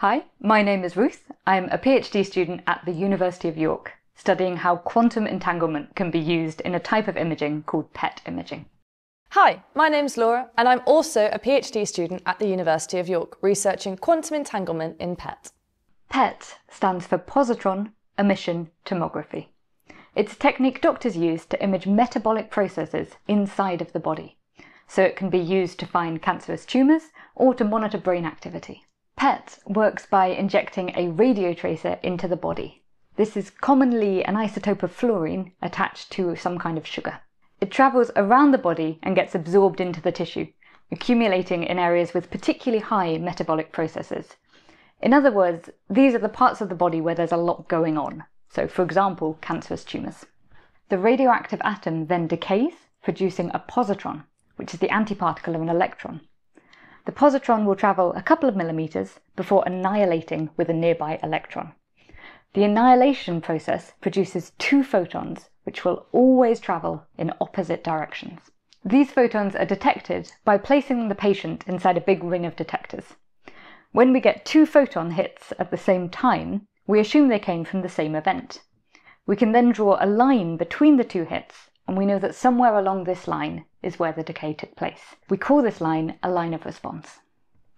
Hi, my name is Ruth. I'm a PhD student at the University of York, studying how quantum entanglement can be used in a type of imaging called PET imaging. Hi, my name's Laura, and I'm also a PhD student at the University of York, researching quantum entanglement in PET. PET stands for positron emission tomography. It's a technique doctors use to image metabolic processes inside of the body, so it can be used to find cancerous tumours or to monitor brain activity. PET works by injecting a radiotracer into the body. This is commonly an isotope of fluorine attached to some kind of sugar. It travels around the body and gets absorbed into the tissue, accumulating in areas with particularly high metabolic processes. In other words, these are the parts of the body where there's a lot going on. So, for example, cancerous tumours. The radioactive atom then decays, producing a positron, which is the antiparticle of an electron. The positron will travel a couple of millimeters before annihilating with a nearby electron. The annihilation process produces two photons, which will always travel in opposite directions. These photons are detected by placing the patient inside a big ring of detectors. When we get two photon hits at the same time, we assume they came from the same event. We can then draw a line between the two hits and we know that somewhere along this line is where the decay took place. We call this line a line of response.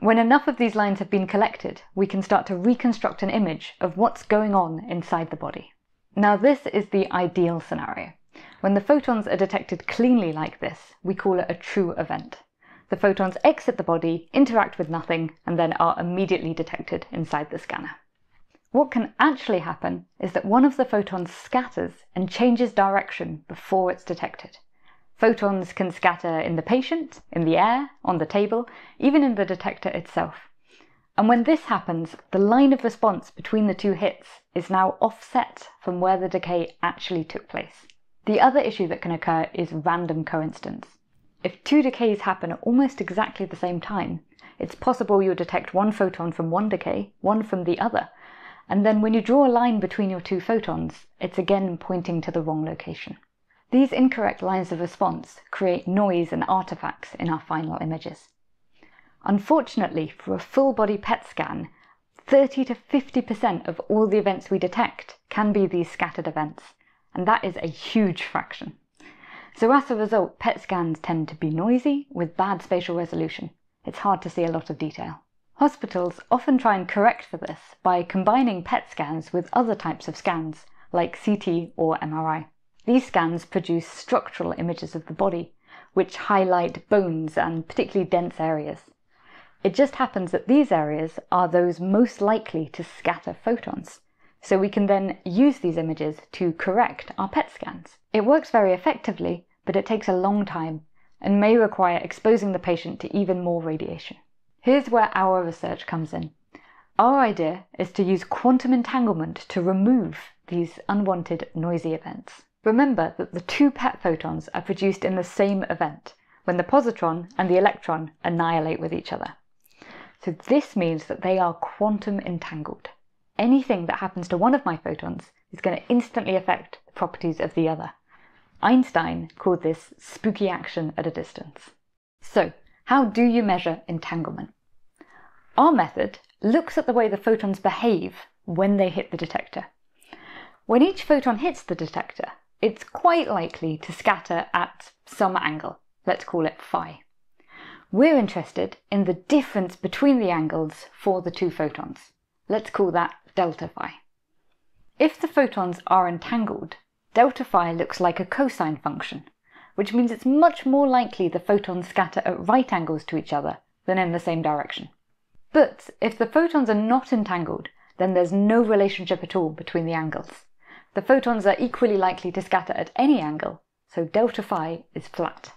When enough of these lines have been collected, we can start to reconstruct an image of what's going on inside the body. Now this is the ideal scenario. When the photons are detected cleanly like this, we call it a true event. The photons exit the body, interact with nothing, and then are immediately detected inside the scanner. What can actually happen is that one of the photons scatters and changes direction before it's detected. Photons can scatter in the patient, in the air, on the table, even in the detector itself. And when this happens, the line of response between the two hits is now offset from where the decay actually took place. The other issue that can occur is random coincidence. If two decays happen at almost exactly the same time, it's possible you'll detect one photon from one decay, one from the other, and then when you draw a line between your two photons, it's again pointing to the wrong location. These incorrect lines of response create noise and artifacts in our final images. Unfortunately, for a full body PET scan, 30 to 50% of all the events we detect can be these scattered events, and that is a huge fraction. So as a result, PET scans tend to be noisy with bad spatial resolution. It's hard to see a lot of detail. Hospitals often try and correct for this by combining PET scans with other types of scans, like CT or MRI. These scans produce structural images of the body, which highlight bones and particularly dense areas. It just happens that these areas are those most likely to scatter photons, so we can then use these images to correct our PET scans. It works very effectively, but it takes a long time and may require exposing the patient to even more radiation. Here's where our research comes in. Our idea is to use quantum entanglement to remove these unwanted noisy events. Remember that the two PET photons are produced in the same event, when the positron and the electron annihilate with each other. So this means that they are quantum entangled. Anything that happens to one of my photons is going to instantly affect the properties of the other. Einstein called this spooky action at a distance. So, how do you measure entanglement? Our method looks at the way the photons behave when they hit the detector. When each photon hits the detector, it's quite likely to scatter at some angle. Let's call it phi. We're interested in the difference between the angles for the two photons. Let's call that delta phi. If the photons are entangled, delta phi looks like a cosine function, which means it's much more likely the photons scatter at right angles to each other than in the same direction. But if the photons are not entangled, then there's no relationship at all between the angles. The photons are equally likely to scatter at any angle, so delta phi is flat.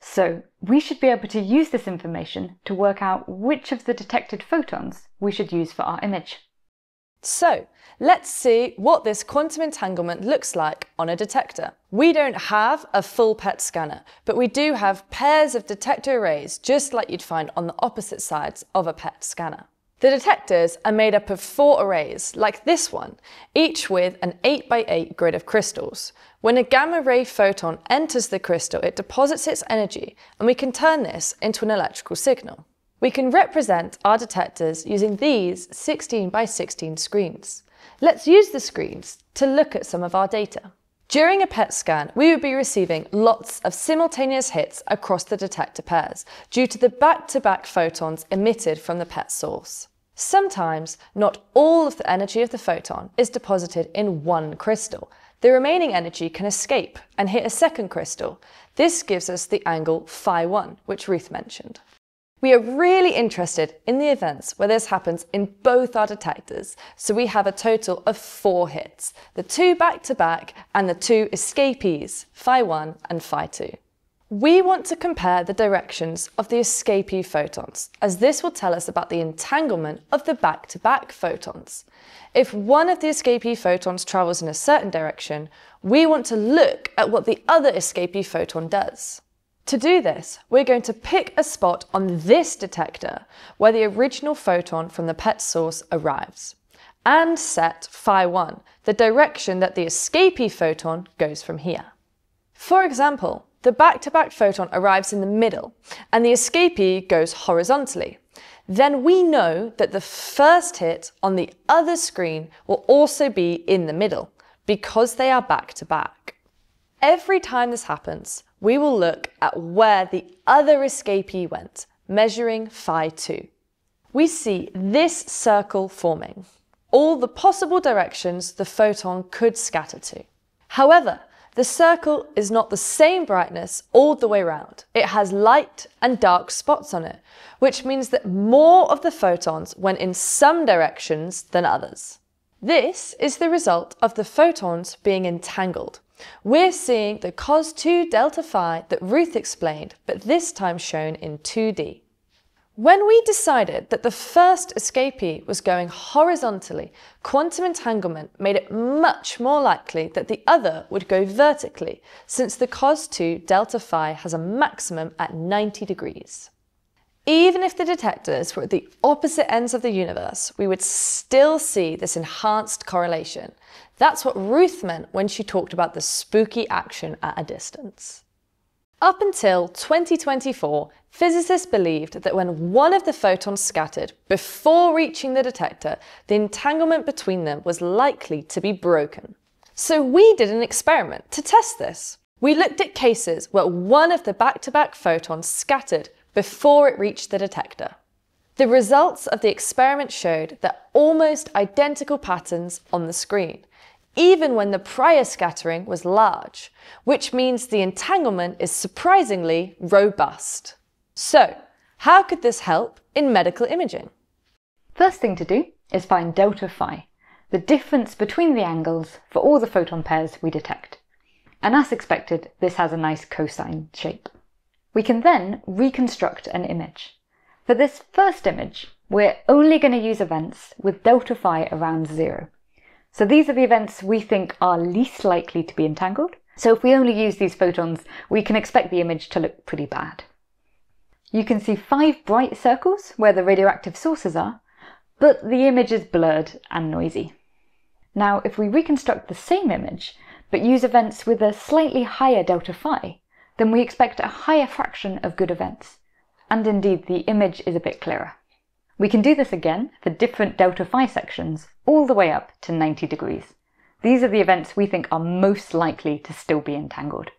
So we should be able to use this information to work out which of the detected photons we should use for our image. So let's see what this quantum entanglement looks like on a detector. We don't have a full PET scanner, but we do have pairs of detector arrays just like you'd find on the opposite sides of a PET scanner. The detectors are made up of four arrays, like this one, each with an 8x8 grid of crystals. When a gamma ray photon enters the crystal, it deposits its energy, and we can turn this into an electrical signal. We can represent our detectors using these 16 by 16 screens. Let's use the screens to look at some of our data. During a PET scan, we would be receiving lots of simultaneous hits across the detector pairs due to the back-to-back photons emitted from the PET source. Sometimes, not all of the energy of the photon is deposited in one crystal. The remaining energy can escape and hit a second crystal. This gives us the angle phi 1, which Ruth mentioned. We are really interested in the events where this happens in both our detectors, so we have a total of four hits, the two back-to-back and the two escapees, phi 1 and phi 2. We want to compare the directions of the escapee photons, as this will tell us about the entanglement of the back-to-back photons. If one of the escapee photons travels in a certain direction, we want to look at what the other escapee photon does. To do this, we're going to pick a spot on this detector where the original photon from the PET source arrives, and set phi 1, the direction that the escapee photon goes from here. For example, the back-to-back photon arrives in the middle, and the escapee goes horizontally. Then we know that the first hit on the other screen will also be in the middle, because they are back-to-back. Every time this happens, we will look at where the other escapee went, measuring phi 2. We see this circle forming, all the possible directions the photon could scatter to. However, the circle is not the same brightness all the way round. It has light and dark spots on it, which means that more of the photons went in some directions than others. This is the result of the photons being entangled, we're seeing the cos2 delta phi that Ruth explained, but this time shown in 2D. When we decided that the first escapee was going horizontally, quantum entanglement made it much more likely that the other would go vertically, since the cos2 delta phi has a maximum at 90 degrees. Even if the detectors were at the opposite ends of the universe, we would still see this enhanced correlation. That's what Ruth meant when she talked about the spooky action at a distance. Up until 2024, physicists believed that when one of the photons scattered before reaching the detector, the entanglement between them was likely to be broken. So we did an experiment to test this. We looked at cases where one of the back-to-back photons scattered before it reached the detector. The results of the experiment showed that almost identical patterns on the screen, even when the prior scattering was large, which means the entanglement is surprisingly robust. So, how could this help in medical imaging? First thing to do is find delta phi, the difference between the angles for all the photon pairs we detect. And as expected, this has a nice cosine shape. We can then reconstruct an image. For this first image, we're only going to use events with delta phi around zero. So these are the events we think are least likely to be entangled. So if we only use these photons, we can expect the image to look pretty bad. You can see five bright circles where the radioactive sources are, but the image is blurred and noisy. Now, if we reconstruct the same image, but use events with a slightly higher delta phi, then we expect a higher fraction of good events. And indeed, the image is a bit clearer. We can do this again for different delta phi sections, all the way up to 90 degrees. These are the events we think are most likely to still be entangled.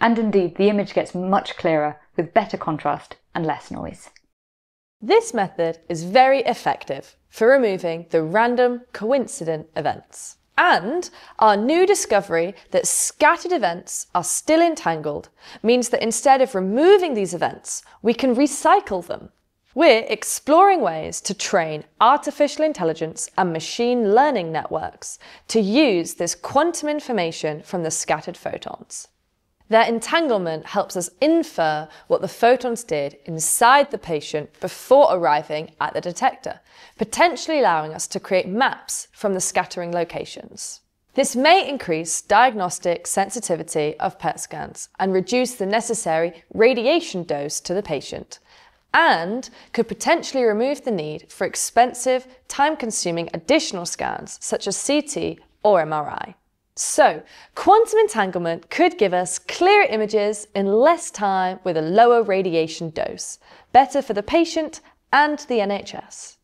And indeed, the image gets much clearer with better contrast and less noise. This method is very effective for removing the random coincident events. And our new discovery that scattered events are still entangled means that instead of removing these events, we can recycle them. We're exploring ways to train artificial intelligence and machine learning networks to use this quantum information from the scattered photons. Their entanglement helps us infer what the photons did inside the patient before arriving at the detector, potentially allowing us to create maps from the scattering locations. This may increase diagnostic sensitivity of PET scans and reduce the necessary radiation dose to the patient, and could potentially remove the need for expensive, time consuming additional scans such as CT or MRI. So, quantum entanglement could give us clearer images in less time with a lower radiation dose, better for the patient and the NHS.